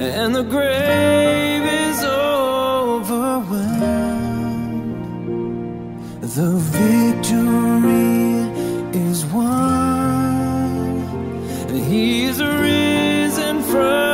and the grave is overwhelmed. The victory is won. He is risen from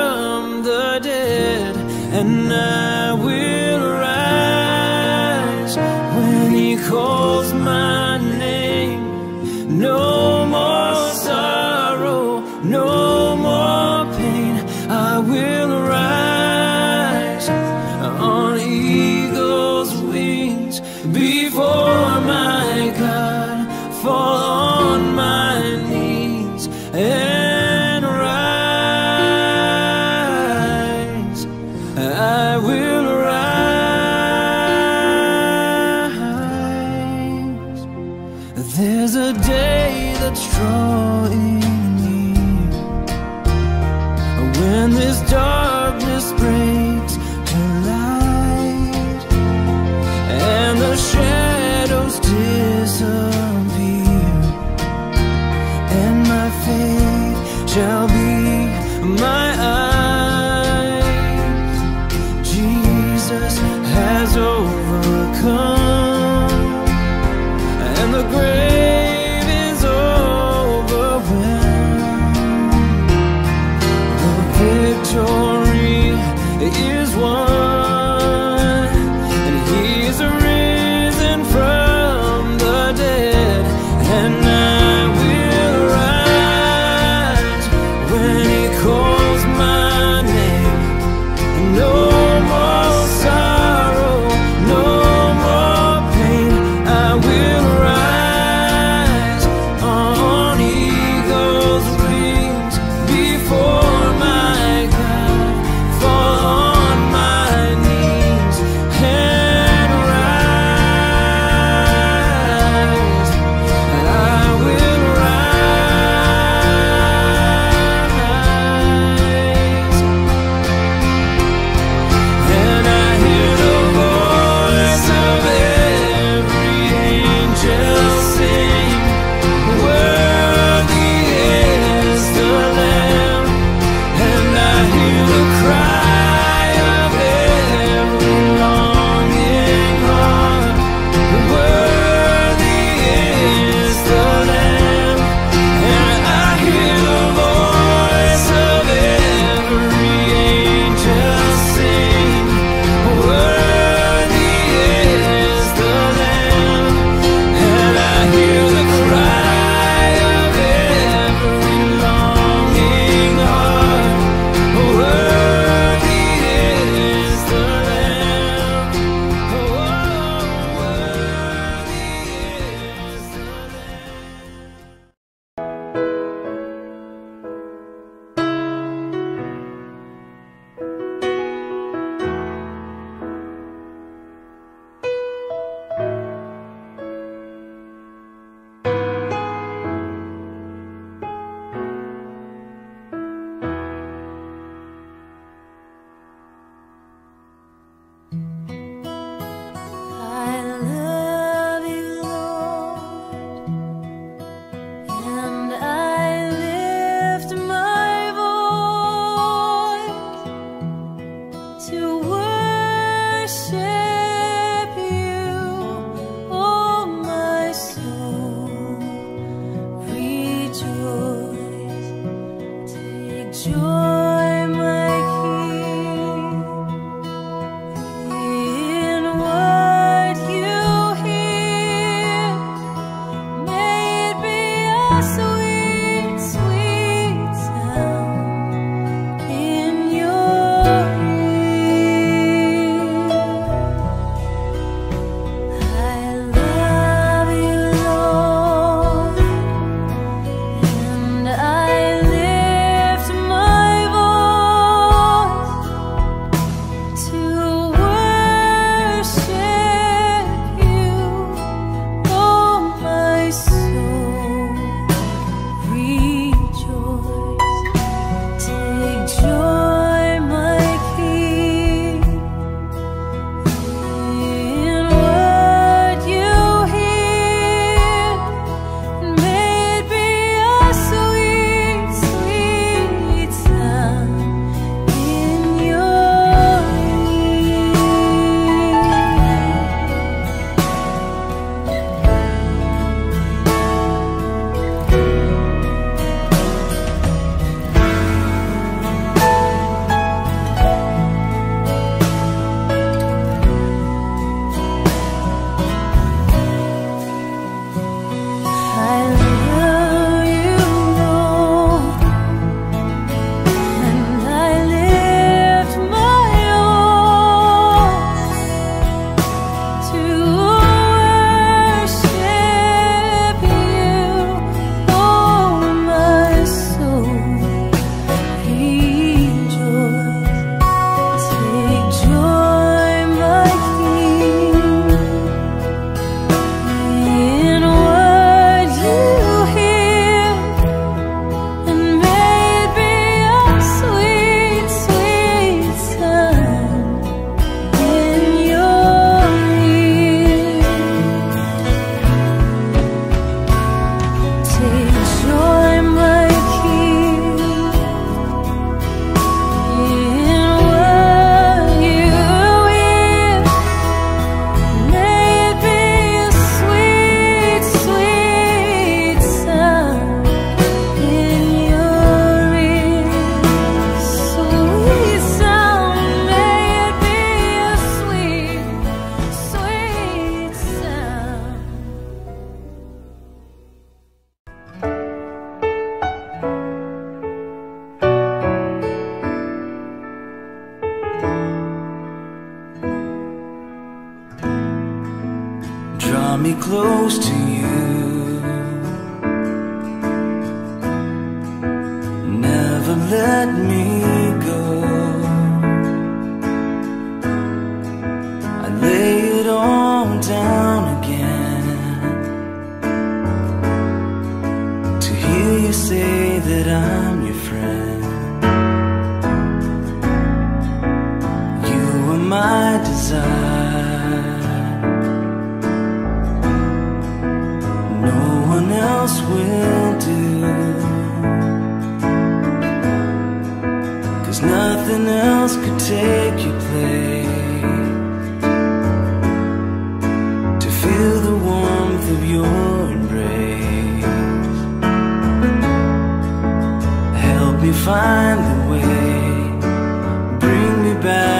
nothing else could take your place To feel the warmth of your embrace. Help me find the way. Bring me back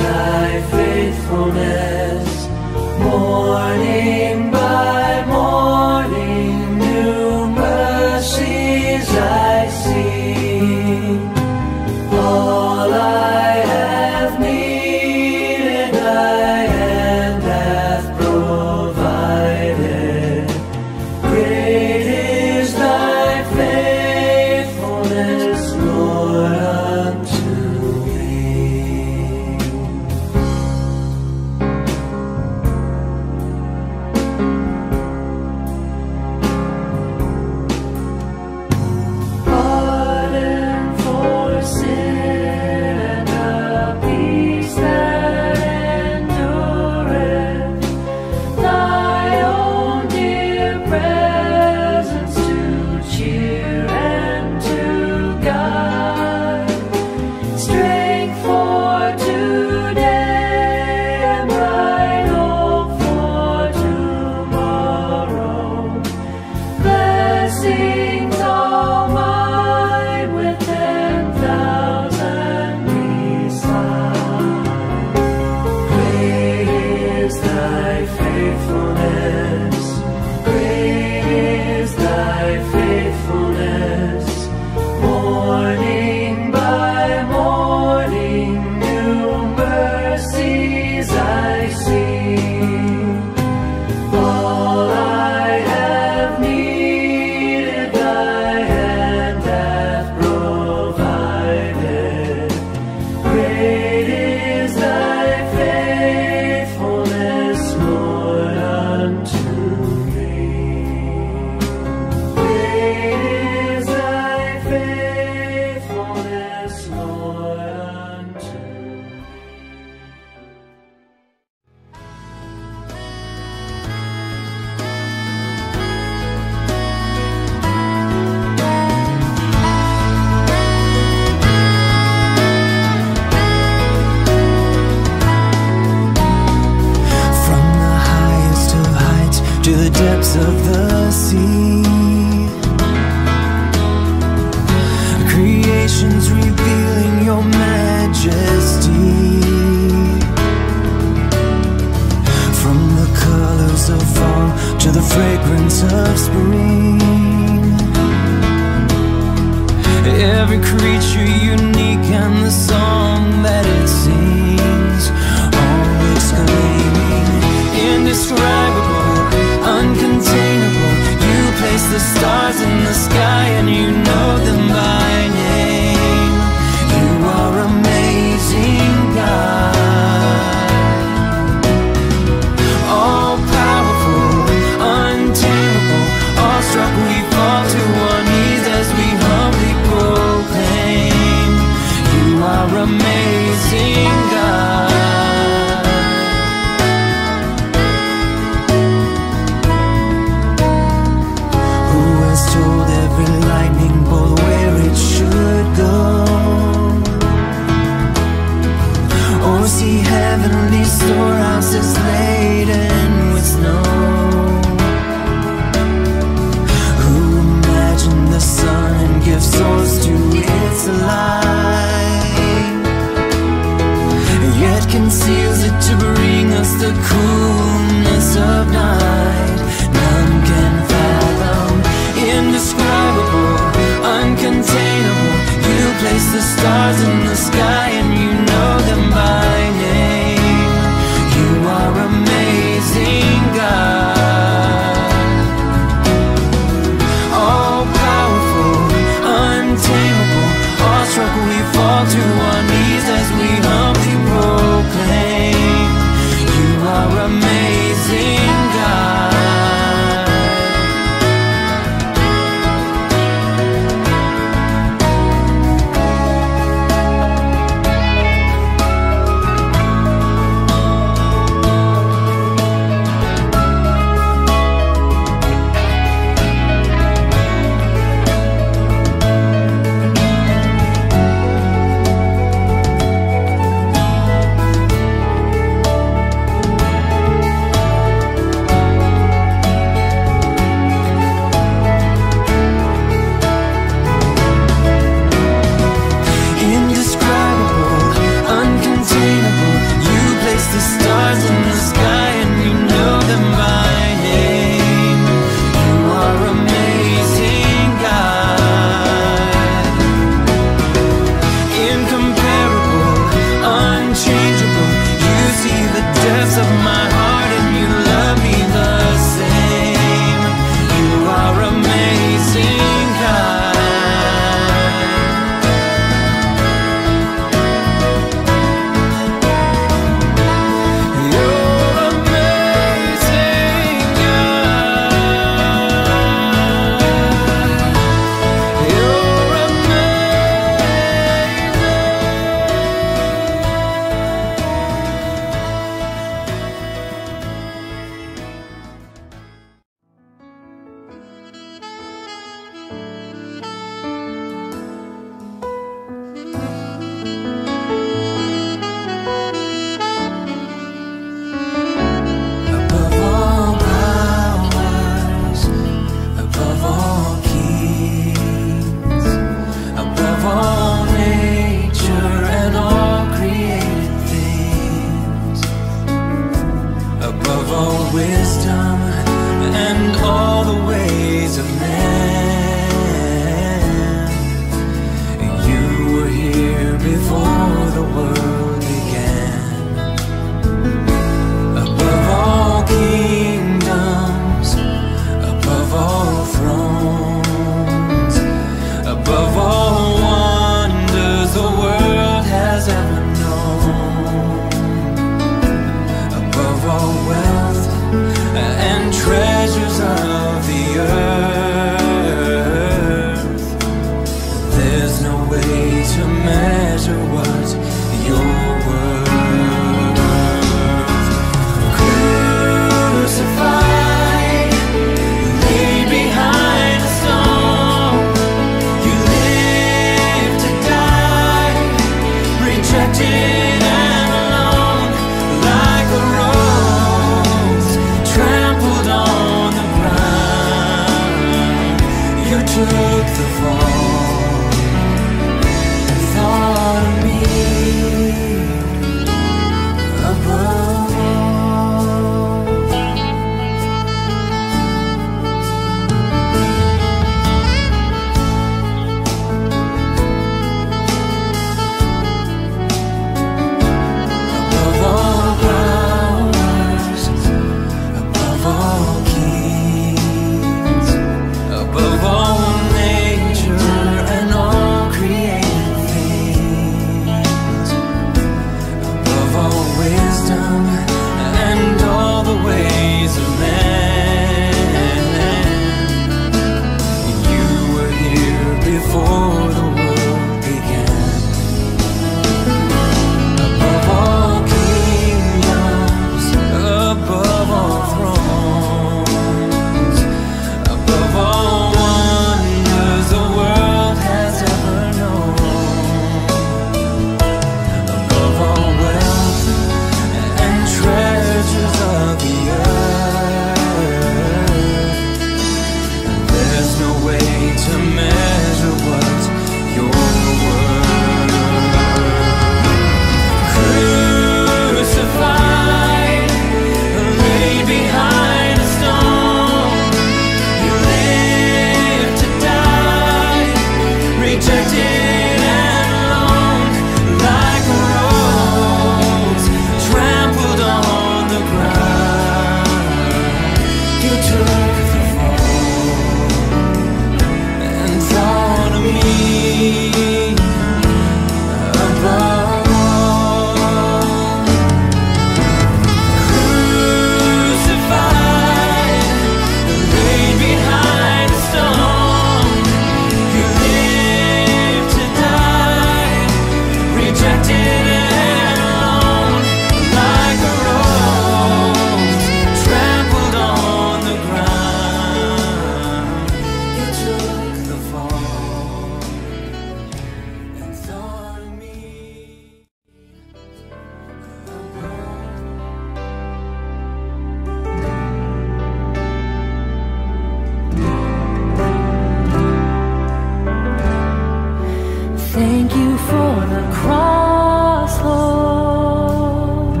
cross, Lord.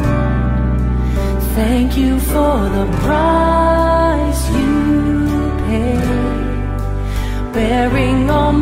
Thank you for the price you paid, bearing on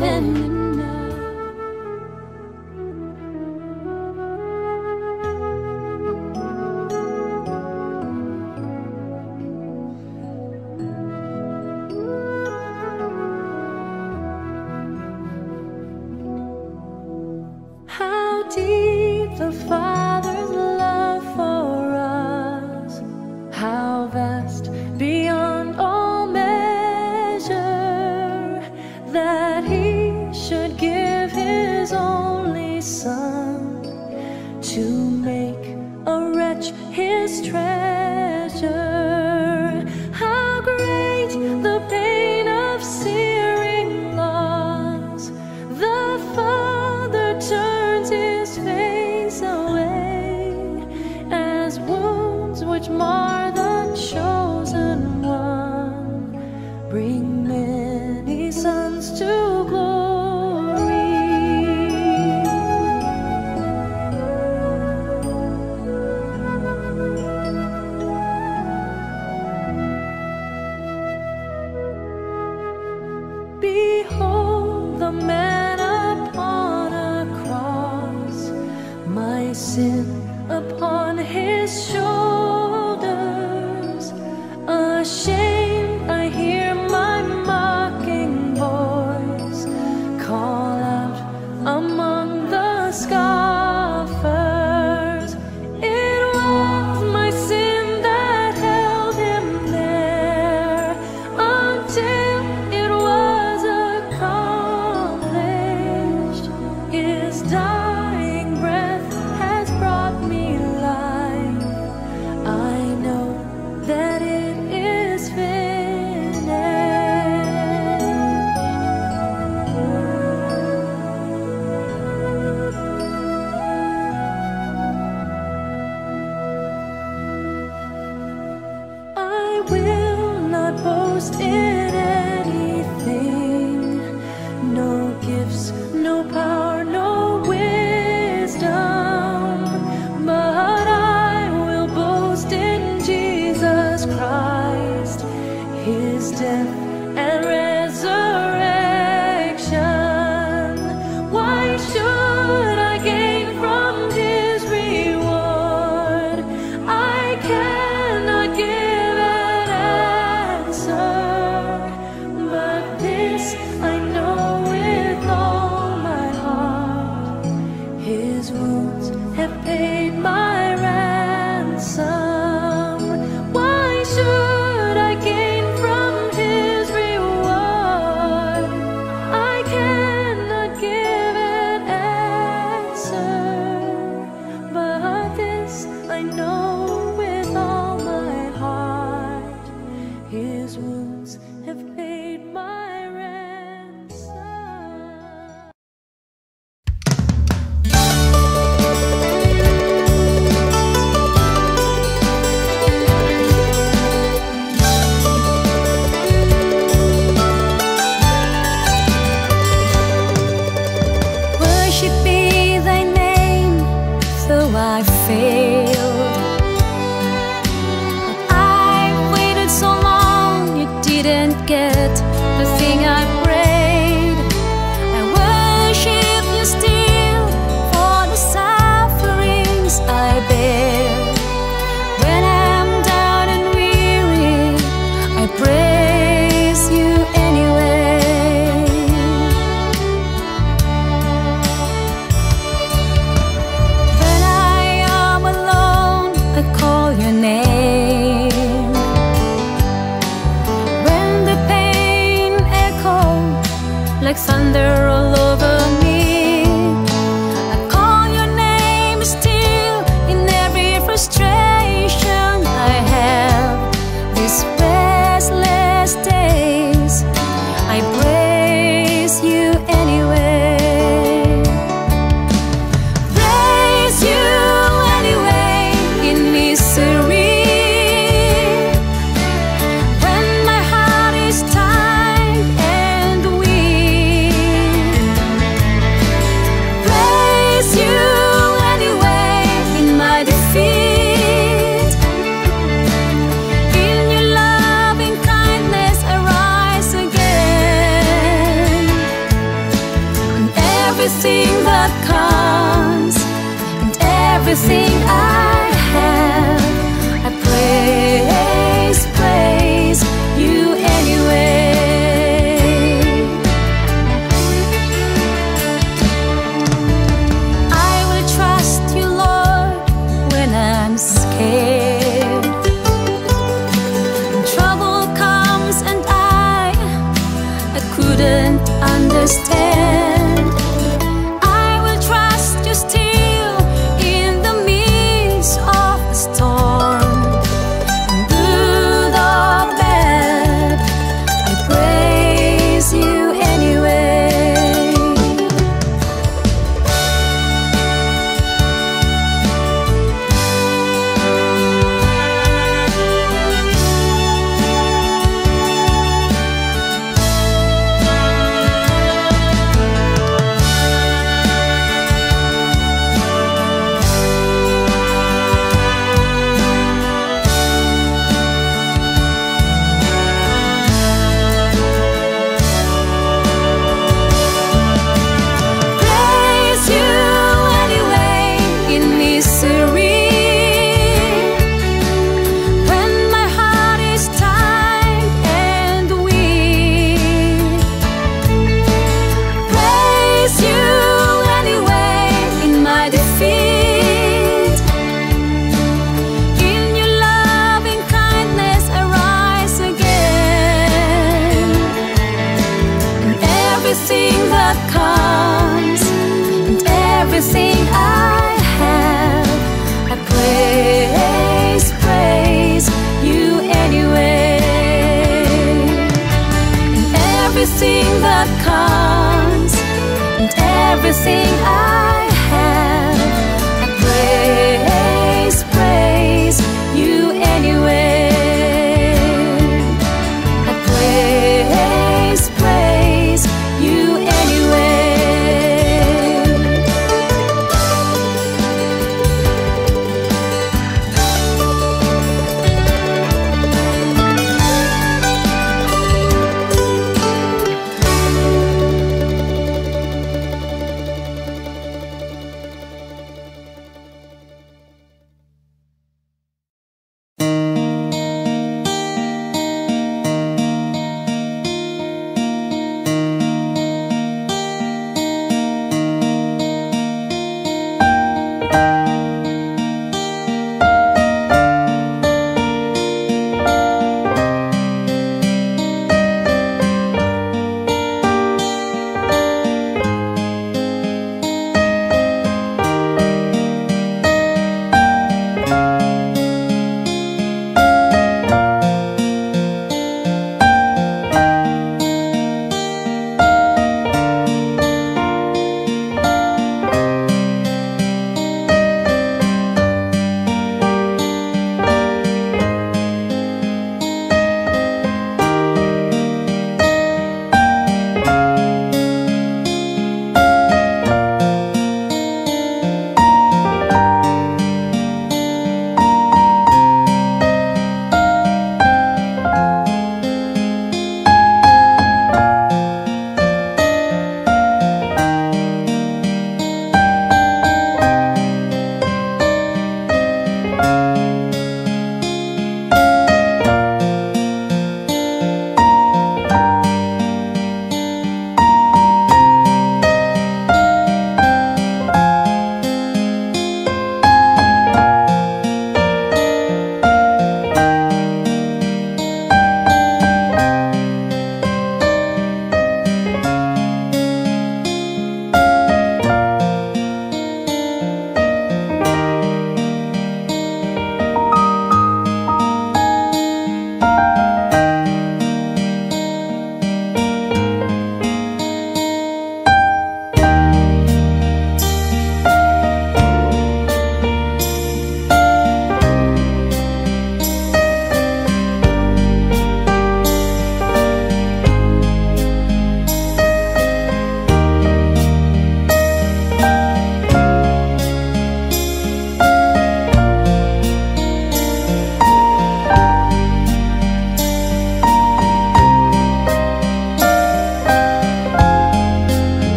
is